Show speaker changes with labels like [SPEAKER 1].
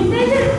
[SPEAKER 1] 你在这